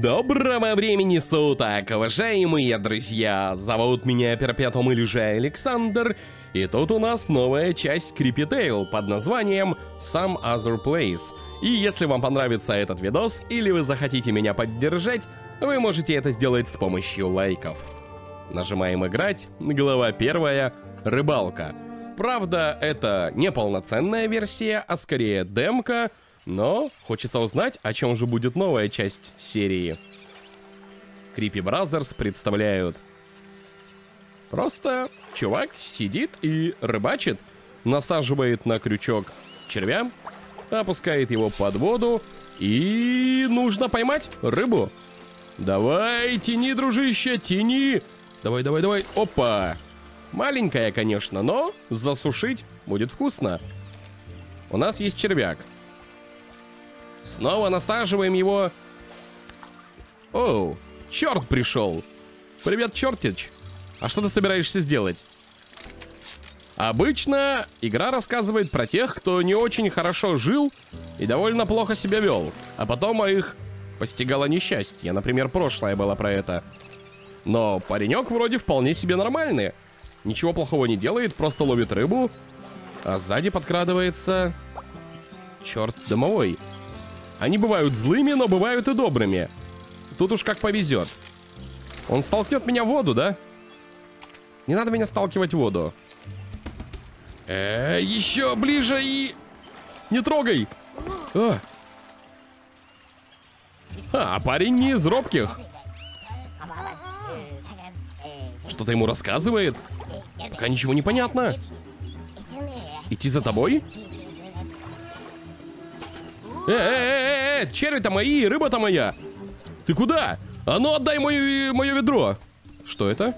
Доброго времени суток, уважаемые друзья! Зовут меня Перпетум или же Александр, и тут у нас новая часть Creepy Tale под названием Some Other Place. И если вам понравится этот видос, или вы захотите меня поддержать, вы можете это сделать с помощью лайков. Нажимаем «Играть», глава первая «Рыбалка». Правда, это не полноценная версия, а скорее демка — но хочется узнать, о чем же будет новая часть серии. Creepy Brothers представляют. Просто чувак сидит и рыбачит, насаживает на крючок червя, опускает его под воду, и нужно поймать рыбу. Давай, тяни, дружище, тяни. Давай, давай, давай. Опа. Маленькая, конечно, но засушить будет вкусно. У нас есть червяк. Снова насаживаем его. Оу, черт пришел. Привет, чертич. А что ты собираешься сделать? Обычно игра рассказывает про тех, кто не очень хорошо жил и довольно плохо себя вел, а потом их постигало несчастье. Например, прошлое было про это. Но паренек вроде вполне себе нормальный. Ничего плохого не делает, просто ловит рыбу, а сзади подкрадывается... Черт домовой. Они бывают злыми, но бывают и добрыми. Тут уж как повезет. Он столкнет меня в воду, да? Не надо меня сталкивать в воду. Э, -э еще ближе и... Не трогай! А. а, парень не из робких. Что-то ему рассказывает? Пока ничего не понятно. Идти за тобой? Э, э, э, э, черви-то мои, рыба-то моя. Ты куда? А ну отдай мое, мое ведро. Что это?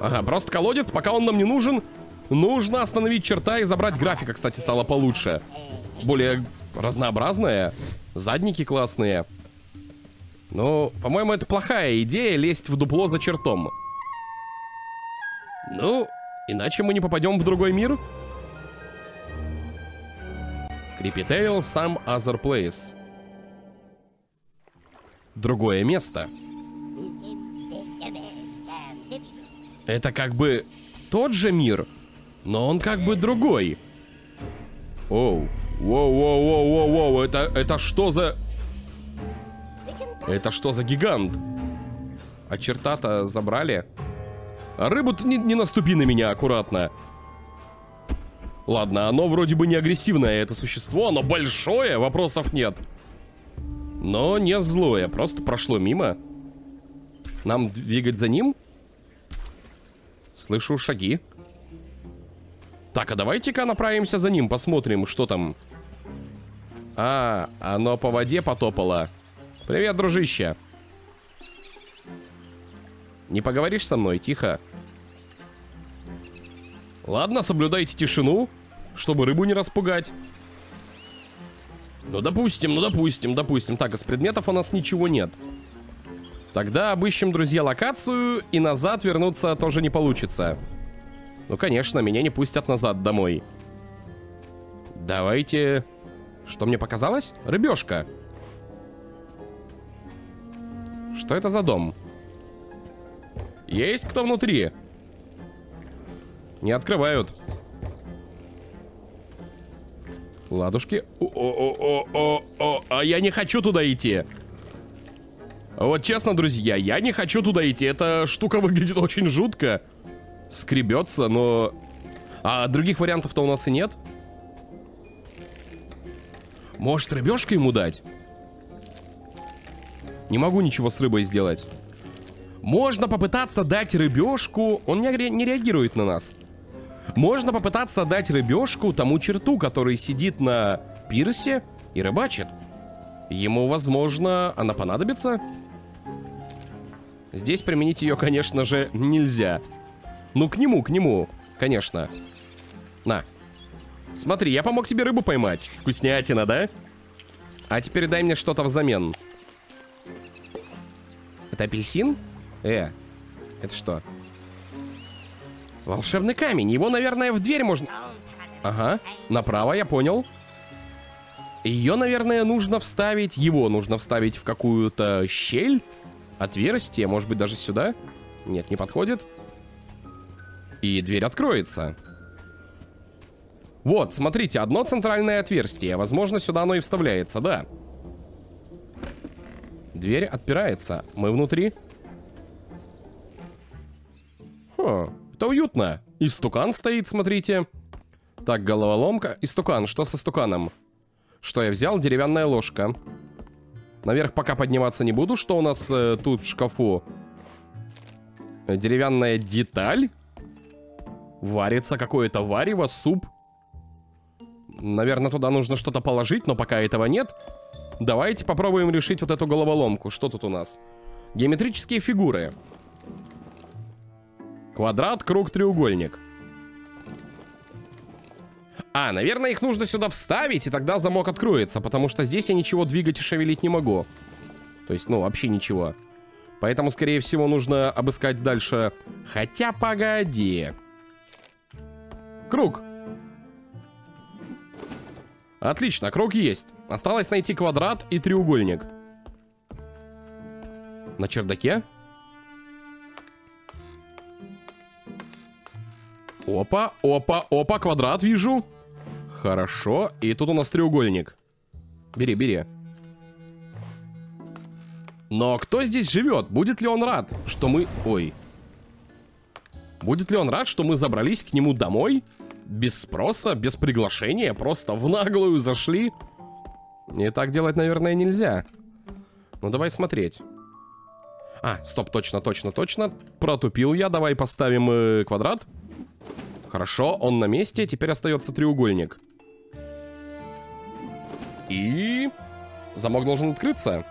Ага, просто колодец, пока он нам не нужен. Нужно остановить черта и забрать графика, кстати, стало получше. Более разнообразная. Задники классные. Ну, по-моему, это плохая идея лезть в дупло за чертом. Ну, иначе мы не попадем в другой мир. Creepy Tale Some Other Place. Другое место. Это как бы тот же мир, но он как бы другой. Оу. Воу-воу-воу-воу-воу. Это, это что за... Это что за гигант? А черта-то забрали? А рыбу-то не, не наступи на меня аккуратно. Ладно, оно вроде бы не агрессивное, это существо, оно большое, вопросов нет. Но не злое, просто прошло мимо. Нам двигать за ним? Слышу шаги. Так, а давайте-ка направимся за ним, посмотрим, что там. А, оно по воде потопало. Привет, дружище. Не поговоришь со мной? Тихо. Ладно, соблюдайте тишину, чтобы рыбу не распугать. Ну, допустим, ну, допустим, допустим. Так, из предметов у нас ничего нет. Тогда обыщем, друзья, локацию, и назад вернуться тоже не получится. Ну, конечно, меня не пустят назад домой. Давайте... Что мне показалось? Рыбешка. Что это за дом? Есть кто внутри? Не открывают. Ладушки. О-о-о-о-о. А я не хочу туда идти. Вот честно, друзья, я не хочу туда идти. Эта штука выглядит очень жутко. Скребется, но... А других вариантов-то у нас и нет. Может, рыбешка ему дать? Не могу ничего с рыбой сделать. Можно попытаться дать рыбешку. Он не, ре не реагирует на нас. Можно попытаться дать рыбешку тому черту, который сидит на пирсе и рыбачит. Ему, возможно, она понадобится. Здесь применить ее, конечно же, нельзя. Ну, к нему, к нему, конечно. На. Смотри, я помог тебе рыбу поймать. Вкуснятина, да? А теперь дай мне что-то взамен. Это апельсин? Э, это что? Волшебный камень. Его, наверное, в дверь можно... Ага, направо, я понял. Ее, наверное, нужно вставить, его нужно вставить в какую-то щель, отверстие, может быть, даже сюда. Нет, не подходит. И дверь откроется. Вот, смотрите, одно центральное отверстие. Возможно, сюда оно и вставляется, да. Дверь отпирается. Мы внутри. Хо, это уютно. И стукан стоит, смотрите. Так, головоломка. И стукан. Что со стуканом? Что я взял? Деревянная ложка. Наверх пока подниматься не буду. Что у нас э, тут в шкафу? Деревянная деталь. Варится какое-то варево, суп. Наверное, туда нужно что-то положить, но пока этого нет. Давайте попробуем решить вот эту головоломку. Что тут у нас? Геометрические фигуры. Квадрат, круг, треугольник. А, наверное, их нужно сюда вставить, и тогда замок откроется, потому что здесь я ничего двигать и шевелить не могу. То есть, ну, вообще ничего. Поэтому, скорее всего, нужно обыскать дальше. Хотя, погоди. Круг. Отлично, круг есть. Осталось найти квадрат и треугольник. На чердаке? Опа, опа, опа, квадрат вижу. Хорошо, и тут у нас треугольник. Бери, бери. Но кто здесь живет? Будет ли он рад, что мы... Ой. Будет ли он рад, что мы забрались к нему домой? без спроса, без приглашения, просто в наглую зашли. И так делать, наверное, нельзя. Ну, давай смотреть. А, стоп, точно, точно, точно. Протупил я. Давай поставим э, квадрат. Хорошо, он на месте. Теперь остается треугольник. И... Замок должен открыться.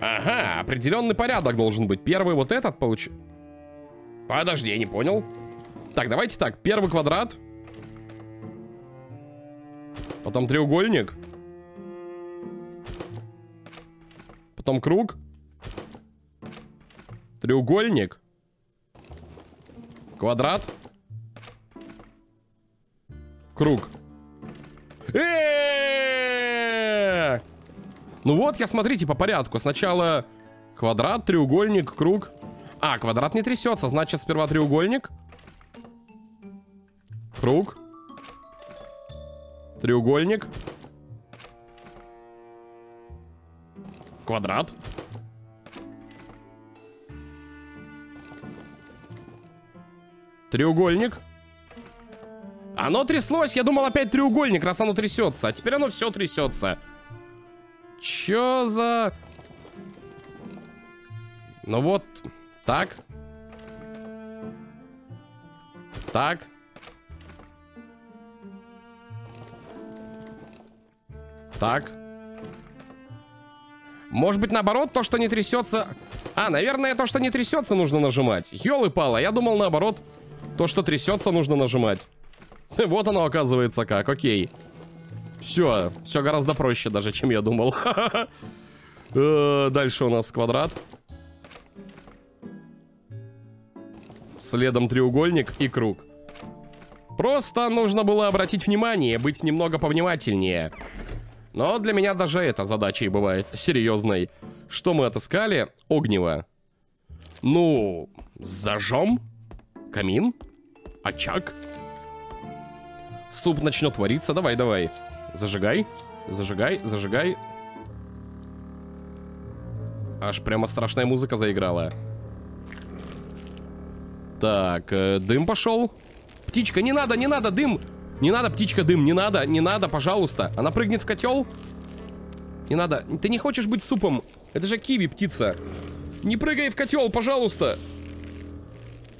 Ага, определенный порядок должен быть. Первый вот этот получ... Подожди, я не понял. Так, давайте так. Первый квадрат. Потом треугольник. Потом круг. Треугольник. Квадрат. Круг. Ну вот, я смотрите по порядку. Сначала квадрат, треугольник, круг. А, квадрат не трясется, значит сперва треугольник. Круг. Треугольник. Квадрат. Треугольник. Оно тряслось, я думал опять треугольник, раз оно трясется. А теперь оно все трясется. Чё за... Ну вот, так. Так. Так. Может быть, наоборот, то, что не трясется... А, наверное, то, что не трясется, нужно нажимать. Ёлы-палы, я думал, наоборот, то, что трясется, нужно нажимать. Вот оно, оказывается, как. Окей. Все, все гораздо проще даже, чем я думал. Э, дальше у нас квадрат. Следом треугольник и круг. Просто нужно было обратить внимание, быть немного повнимательнее. Но для меня даже эта задача бывает серьезной. Что мы отыскали? Огнево. Ну, зажжем. Камин. Очаг. Суп начнет вариться. Давай, давай. Зажигай. Зажигай, зажигай. Аж прямо страшная музыка заиграла. Так, э, дым пошел. Птичка, не надо, не надо, дым. Не надо, птичка, дым, не надо, не надо, пожалуйста. Она прыгнет в котел. Не надо. Ты не хочешь быть супом. Это же киви, птица. Не прыгай в котел, пожалуйста.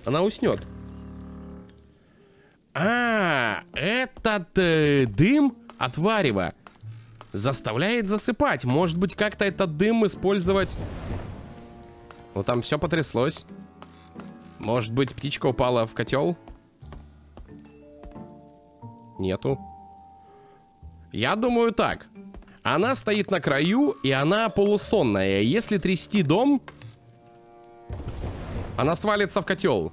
Она уснет. А, этот э, дым от варева заставляет засыпать. Может быть, как-то этот дым использовать... Ну, там все потряслось. Может быть, птичка упала в котел? Нету. Я думаю так. Она стоит на краю, и она полусонная. Если трясти дом, она свалится в котел.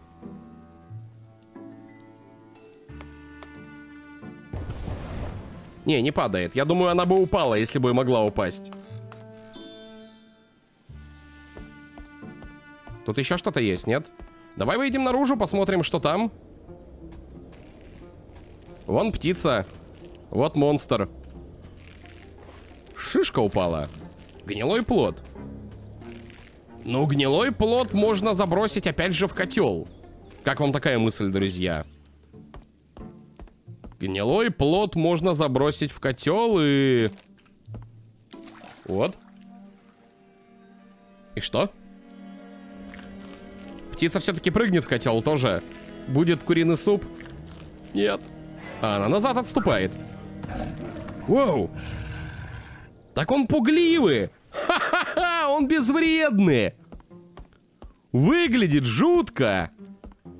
Не, не падает. Я думаю, она бы упала, если бы могла упасть. Тут еще что-то есть, нет? Давай выйдем наружу, посмотрим, что там. Вон птица. Вот монстр. Шишка упала. Гнилой плод. Ну, гнилой плод можно забросить опять же в котел. Как вам такая мысль, друзья? Гнилой плод можно забросить в котел и... Вот. И что? Птица все-таки прыгнет в котел тоже. Будет куриный суп? Нет. А она назад отступает. Воу. Так он пугливый. Ха-ха-ха, он безвредный. Выглядит жутко.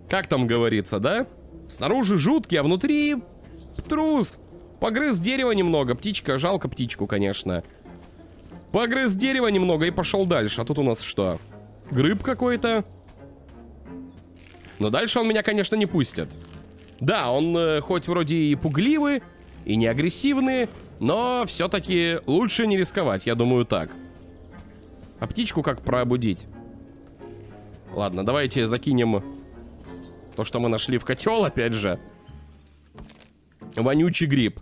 Как там говорится, да? Снаружи жуткий, а внутри трус. Погрыз дерево немного. Птичка, жалко птичку, конечно. Погрыз дерево немного и пошел дальше. А тут у нас что? Грыб какой-то. Но дальше он меня, конечно, не пустит. Да, он э, хоть вроде и пугливый, и не агрессивный, но все-таки лучше не рисковать, я думаю так. А птичку как пробудить? Ладно, давайте закинем то, что мы нашли в котел, опять же. Вонючий гриб.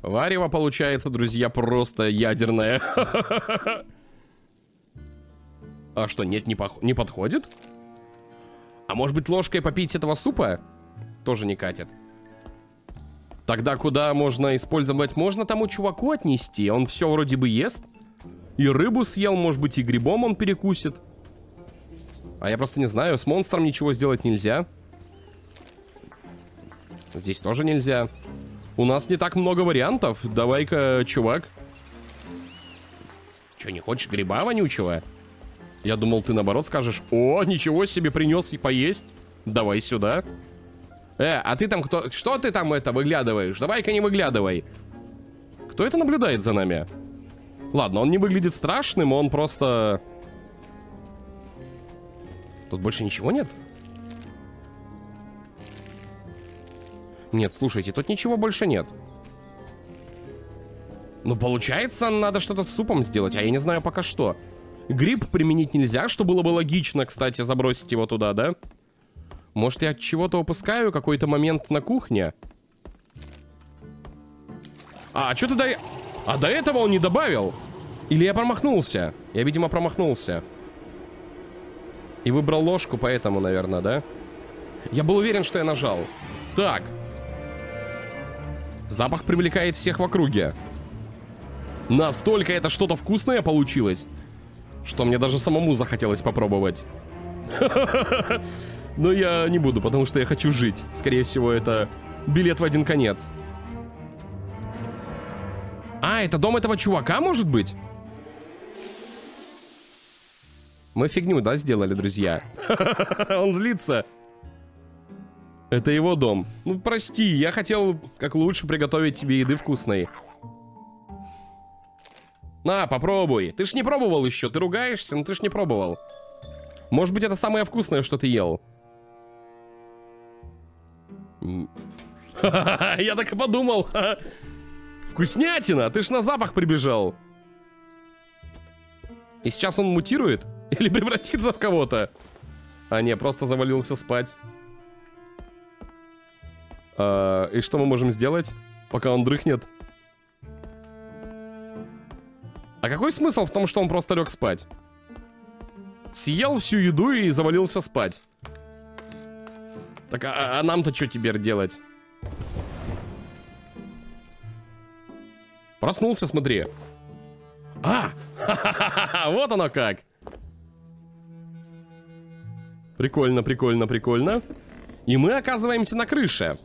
Варево получается, друзья, просто ядерное. А что, нет, не, не подходит? А может быть ложкой попить этого супа? Тоже не катит. Тогда куда можно использовать? Можно тому чуваку отнести. Он все вроде бы ест. И рыбу съел, может быть, и грибом он перекусит. А я просто не знаю, с монстром ничего сделать нельзя. Здесь тоже нельзя. У нас не так много вариантов. Давай-ка, чувак. Че, не хочешь гриба вонючего? Я думал, ты наоборот скажешь, о, ничего себе принес и поесть. Давай сюда. Э, а ты там кто... Что ты там это выглядываешь? Давай-ка не выглядывай. Кто это наблюдает за нами? Ладно, он не выглядит страшным, он просто... Тут больше ничего нет? Нет, слушайте, тут ничего больше нет. Ну, получается, надо что-то с супом сделать, а я не знаю пока что. Гриб применить нельзя, что было бы логично, кстати, забросить его туда, да? Может, я от чего-то упускаю какой-то момент на кухне? А, что ты до... А до этого он не добавил? Или я промахнулся? Я, видимо, промахнулся. И выбрал ложку, поэтому, наверное, да? Я был уверен, что я нажал. Так. Запах привлекает всех в округе. Настолько это что-то вкусное получилось, что мне даже самому захотелось попробовать. Но я не буду, потому что я хочу жить. Скорее всего, это билет в один конец. А, это дом этого чувака, может быть? Мы фигню, да, сделали, друзья? Он злится. Это его дом. Ну, прости, я хотел как лучше приготовить тебе еды вкусной. На, попробуй. Ты ж не пробовал еще. Ты ругаешься, но ты ж не пробовал. Может быть, это самое вкусное, что ты ел. Я так и подумал. Вкуснятина! Ты ж на запах прибежал. И сейчас он мутирует? Или превратится в кого-то? А, не, просто завалился спать. А, и что мы можем сделать, пока он дрыхнет? А какой смысл в том, что он просто лег спать? Съел всю еду и завалился спать. Так, а, а нам-то что теперь делать? Проснулся, смотри. А! Вот оно как! Прикольно, прикольно, прикольно. И мы оказываемся на крыше.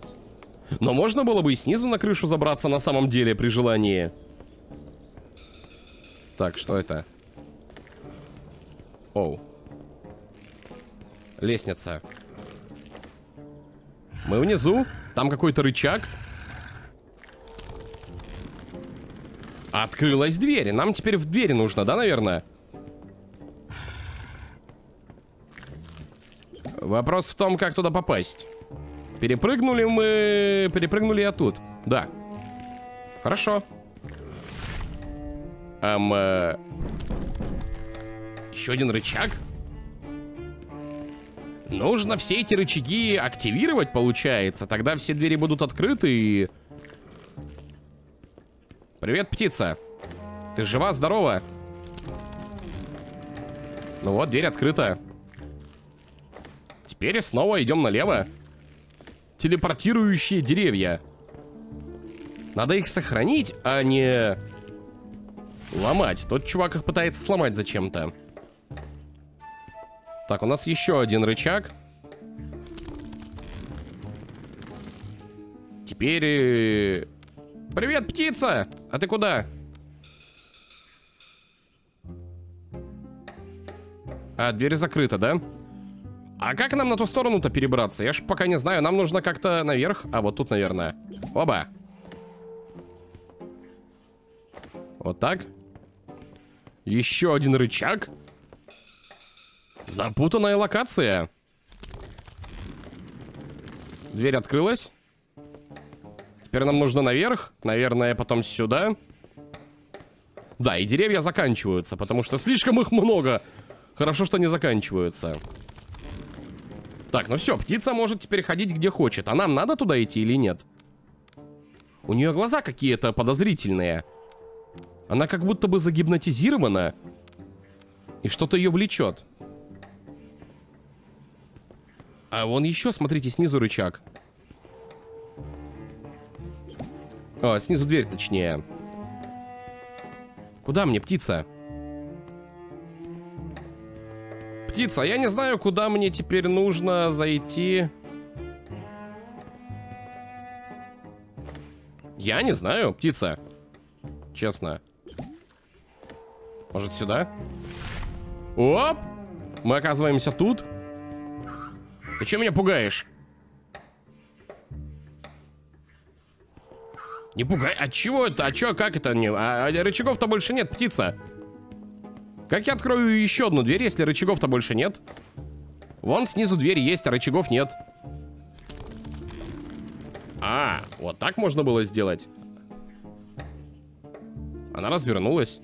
Но можно было бы и снизу на крышу забраться на самом деле при желании. Так, что это? Оу. Лестница. Мы внизу. Там какой-то рычаг. Открылась дверь. Нам теперь в двери нужно, да, наверное? Вопрос в том, как туда попасть. Перепрыгнули мы... Перепрыгнули я тут. Да. Хорошо. Эм... Э... Еще один рычаг? Нужно все эти рычаги активировать, получается. Тогда все двери будут открыты и... Привет, птица. Ты жива, здорова? Ну вот, дверь открыта. Теперь снова идем налево. Телепортирующие деревья. Надо их сохранить, а не ломать. Тот чувак их пытается сломать зачем-то. Так, у нас еще один рычаг. Теперь... Э, Привет, птица! А ты куда? А, дверь закрыта, да? А как нам на ту сторону-то перебраться? Я ж пока не знаю. Нам нужно как-то наверх. А, вот тут, наверное. Оба. Вот так. Еще один рычаг. Запутанная локация. Дверь открылась. Теперь нам нужно наверх. Наверное, потом сюда. Да, и деревья заканчиваются, потому что слишком их много. Хорошо, что не заканчиваются. Так, ну все, птица может теперь ходить где хочет. А нам надо туда идти или нет? У нее глаза какие-то подозрительные. Она как будто бы загипнотизирована. И что-то ее влечет. А вон еще, смотрите, снизу рычаг. О, снизу дверь, точнее. Куда мне, птица? Птица, я не знаю, куда мне теперь нужно зайти. Я не знаю, птица. Честно. Может, сюда? Оп! Мы оказываемся тут. Ты что меня пугаешь? Не пугай. А чего это? А чё, как это не... А, а рычагов-то больше нет, птица. Как я открою еще одну дверь, если рычагов-то больше нет? Вон снизу дверь есть, а рычагов нет. А, вот так можно было сделать. Она развернулась.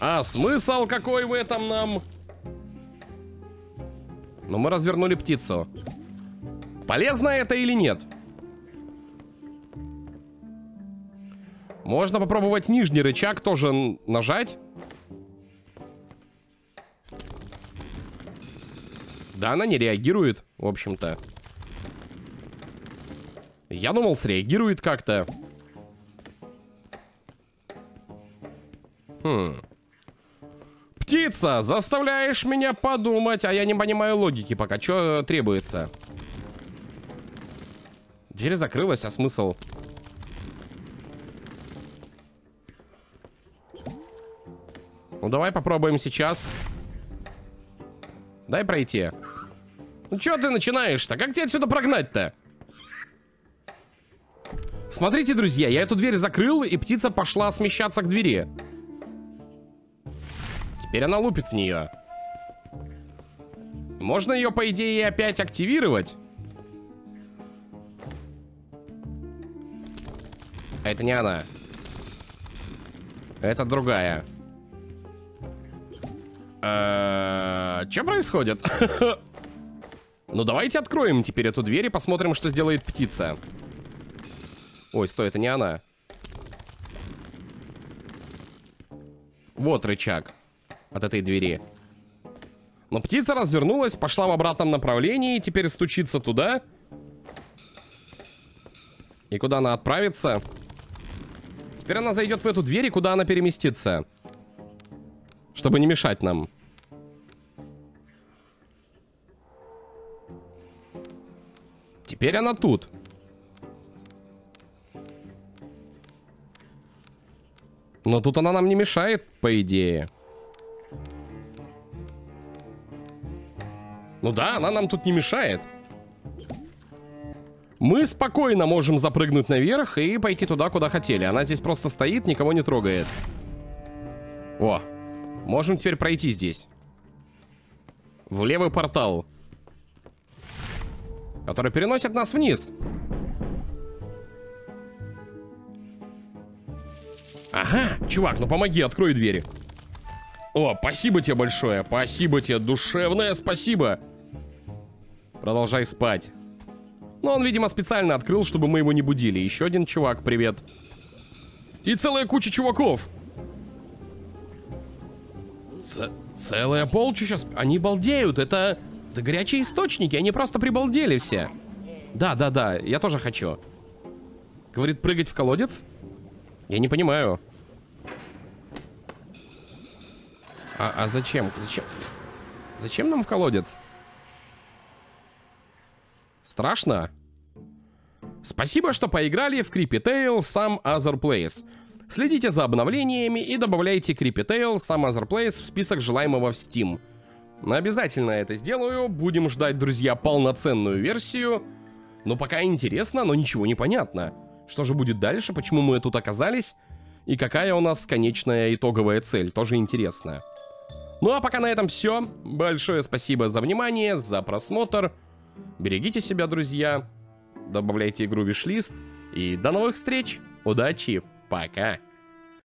А смысл какой в этом нам? Ну, мы развернули птицу. Полезно это или? Нет. Можно попробовать нижний рычаг тоже нажать. Да, она не реагирует, в общем-то. Я думал, среагирует как-то. Хм. Птица, заставляешь меня подумать, а я не понимаю логики пока. Что требуется? Дверь закрылась, а смысл? Ну, давай попробуем сейчас. Дай пройти. Ну, что ты начинаешь-то? Как тебе отсюда прогнать-то? Смотрите, друзья, я эту дверь закрыл, и птица пошла смещаться к двери. Теперь она лупит в нее. Можно ее, по идее, опять активировать. Это не она. Это другая. Что происходит? Ну, давайте откроем теперь эту дверь и посмотрим, что сделает птица. Ой, стой, это не она. Вот рычаг от этой двери. Но птица развернулась, пошла в обратном направлении, и теперь стучится туда. И куда она отправится? Теперь она зайдет в эту дверь, и куда она переместится? Чтобы не мешать нам. Теперь она тут. Но тут она нам не мешает, по идее. Ну да, она нам тут не мешает. Мы спокойно можем запрыгнуть наверх и пойти туда, куда хотели. Она здесь просто стоит, никого не трогает. О, можем теперь пройти здесь. В левый портал. Который переносит нас вниз. Ага, чувак, ну помоги, открой двери. О, спасибо тебе большое, спасибо тебе, душевное спасибо. Продолжай спать. Но он, видимо, специально открыл, чтобы мы его не будили. Еще один чувак, привет. И целая куча чуваков. Ц целая полчища. Они балдеют. Это... Это горячие источники. Они просто прибалдели все. Да, да, да. Я тоже хочу. Говорит, прыгать в колодец? Я не понимаю. А, а зачем? Зачем? Зачем нам в колодец? Страшно? Спасибо, что поиграли в Creepy Tale Some Other Place. Следите за обновлениями и добавляйте Creepy Tale Some Other Place в список желаемого в Steam. Обязательно это сделаю. Будем ждать, друзья, полноценную версию. Но пока интересно, но ничего не понятно. Что же будет дальше, почему мы тут оказались? И какая у нас конечная итоговая цель, тоже интересно. Ну а пока на этом все. Большое спасибо за внимание, за просмотр. Берегите себя, друзья. Добавляйте игру в виш-лист. И до новых встреч. Удачи. Пока.